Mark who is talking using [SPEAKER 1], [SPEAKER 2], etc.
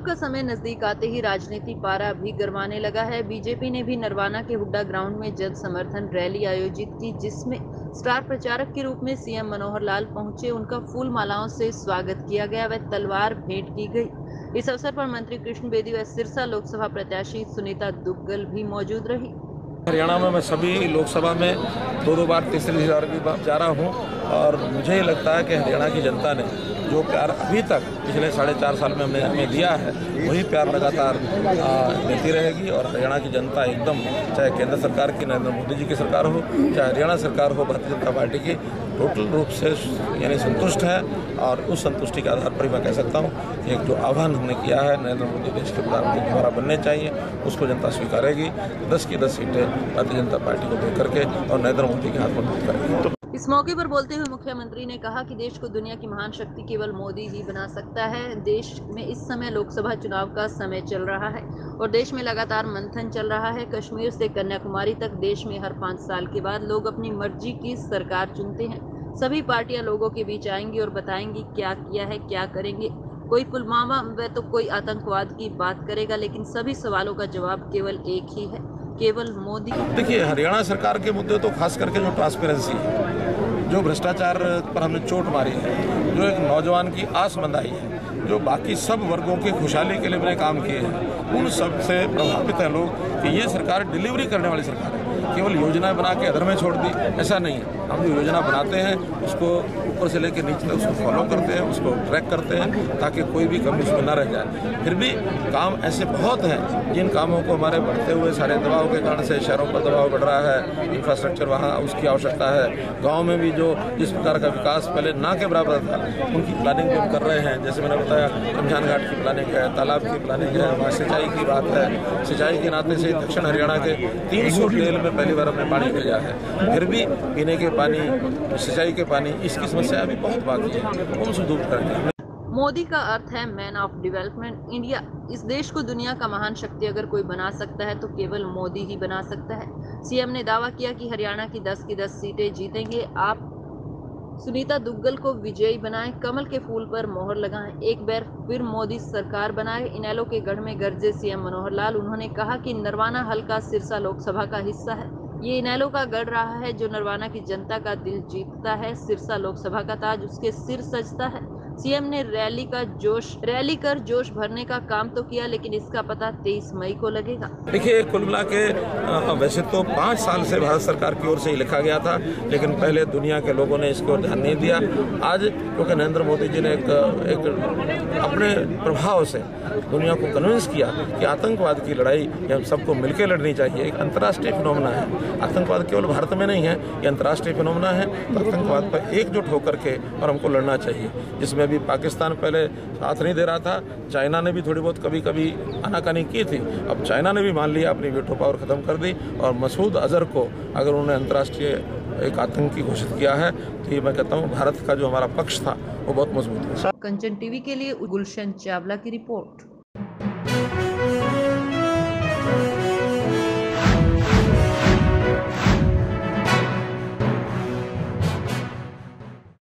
[SPEAKER 1] का समय नज़दीक आते ही राजनीति पारा भी गरमाने लगा है। बीजेपी ने भी नरवाना के हुड्डा ग्राउंड में जन समर्थन रैली आयोजित की, जिसमें स्टार प्रचारक के रूप में सीएम मनोहर लाल पहुँचे। उनका फूल मालाओं से स्वागत किया गया व तलवार भेंट की गई। इस अवसर पर मंत्री कृष्ण बेदी व सिरसा लोकसभा प्रत्याशी सुनीता दुग्गल भी मौजूद रही।
[SPEAKER 2] हरियाणा में मैं सभी लोकसभा में दो दो बार तीसरी जा रहा हूँ और मुझे लगता है कि हरियाणा की जनता ने जो प्यार अभी तक पिछले साढ़े चार साल में हमने, हमें दिया है, वही प्यार लगातार देती रहेगी और हरियाणा की जनता एकदम, चाहे केंद्र सरकार की, नरेंद्र मोदी जी की सरकार हो, चाहे हरियाणा सरकार हो, भारतीय जनता पार्टी की, टोटल रूप से यानी संतुष्ट है और उस संतुष्टि के आधार पर ही मैं कह सकता हूँ कि एक जो आह्वान हमने किया है, नरेंद्र मोदी देश के प्रधानमंत्री द्वारा बनने चाहिए, उसको जनता स्वीकारेगी, दस की दस सीटें भारतीय जनता पार्टी को दे करके और नरेंद्र मोदी के हाथ मज़बूत करेगी
[SPEAKER 1] इस मौके पर बोलते हुए मुख्यमंत्री ने कहा कि देश को दुनिया की महान शक्ति केवल मोदी ही बना सकता है। देश में इस समय लोकसभा चुनाव का समय चल रहा है और देश में लगातार मंथन चल रहा है। कश्मीर से कन्याकुमारी तक देश में हर पाँच साल के बाद लोग अपनी मर्ज़ी की सरकार चुनते हैं। सभी पार्टियाँ लोगों के बीच आएँगी और बताएँगी क्या किया है, क्या करेंगे। कोई पुलवामा व तो कोई आतंकवाद की बात करेगा, लेकिन सभी सवालों का जवाब केवल एक ही है, केवल मोदी।
[SPEAKER 2] देखिए, हरियाणा सरकार के मुद्दे तो खास करके जो ट्रांसपेरेंसी है जो भ्रष्टाचार पर हमने चोट मारी है, जो एक नौजवान की आस बंधाई है, जो बाकी सब वर्गों की खुशहाली के लिए मैंने काम किए हैं, उन सबसे प्रभावित हैं लोग कि ये सरकार डिलीवरी करने वाली सरकार है। केवल योजनाएँ बना के अधर में छोड़ दी, ऐसा नहीं है। हम जो योजना बनाते हैं, उसको ऊपर से लेकर नीचे तक उसको फॉलो करते हैं, उसको ट्रैक करते हैं, ताकि कोई भी कमी उसमें न रह जाए। फिर भी काम ऐसे बहुत हैं, जिन कामों को हमारे बढ़ते हुए सारे दबाव के कारण से शहरों पर दबाव बढ़ रहा है इंफ्रास्ट्रक्चर वहाँ उसकी आवश्यकता है। गाँव में भी जो जिस प्रकार का विकास पहले ना के बराबर था, उनकी प्लानिंग भी हम कर रहे हैं। जैसे मैंने बताया रमज़ान घाट की प्लानिंग है, तालाब की प्लानिंग है, वहाँ सिंचाई की बात है। सिंचाई के नाते से दक्षिण हरियाणा के तीन सौ में पहली बार हमने पानी भेजा है। फिर भी पीने के पानी, सिंचाई के पानी इसकी समस्या अभी बहुत बाकी है। उनसे दूर करके
[SPEAKER 1] मोदी का अर्थ है मैन ऑफ़ डेवलपमेंट। इंडिया, इस देश को दुनिया का महान शक्ति अगर कोई बना सकता है तो केवल मोदी ही बना सकता है। सीएम ने दावा किया कि हरियाणा की 10 की 10 सीटें जीतेंगे। आप सुनीता दुग्गल को विजयी बनाए, कमल के फूल पर मोहर लगाए। एक बार फिर मोदी सरकार बनाए, इनेलो के गढ़ में गर्जे सीएम मनोहर लाल उन्होंने कहा कि नरवाना हल्का सिरसा लोकसभा का हिस्सा है। ये इनेलो का गढ़ रहा है, जो नरवाना की जनता का दिल जीतता है। सिरसा लोकसभा का ताज उसके सिर सजता है। सीएम ने रैली का जोश रैली कर जोश भरने का काम तो किया लेकिन इसका पता 23 मई को लगेगा।
[SPEAKER 2] देखिए कुल मिला के वैसे तो पाँच साल से भारत सरकार की ओर से ही लिखा गया था लेकिन पहले दुनिया के लोगों ने इसको ध्यान नहीं दिया। आज क्योंकि नरेंद्र मोदी जी ने एक, एक अपने प्रभाव से दुनिया को कन्विंस किया कि आतंकवाद की लड़ाई हम सबको मिलकर लड़नी चाहिए एक अंतर्राष्ट्रीय फिनोमना है। आतंकवाद केवल भारत में नहीं है ये अंतर्राष्ट्रीय फिनोमना है। तो आतंकवाद पर एकजुट होकर के और हमको लड़ना चाहिए जिसमें अभी पाकिस्तान पहले साथ नहीं दे रहा था। चाइना ने भी थोड़ी बहुत कभी कभी आनाकानी की थी। अब चाइना ने भी मान लिया, अपनी वेटो पावर खत्म कर दी और मसूद अजहर को अगर उन्होंने अंतर्राष्ट्रीय एक आतंकी घोषित किया है तो ये मैं कहता हूँ, भारत का जो हमारा पक्ष था, वो बहुत मज़बूत है।
[SPEAKER 1] कंचन टीवी के लिए गुलशन चावला की रिपोर्ट।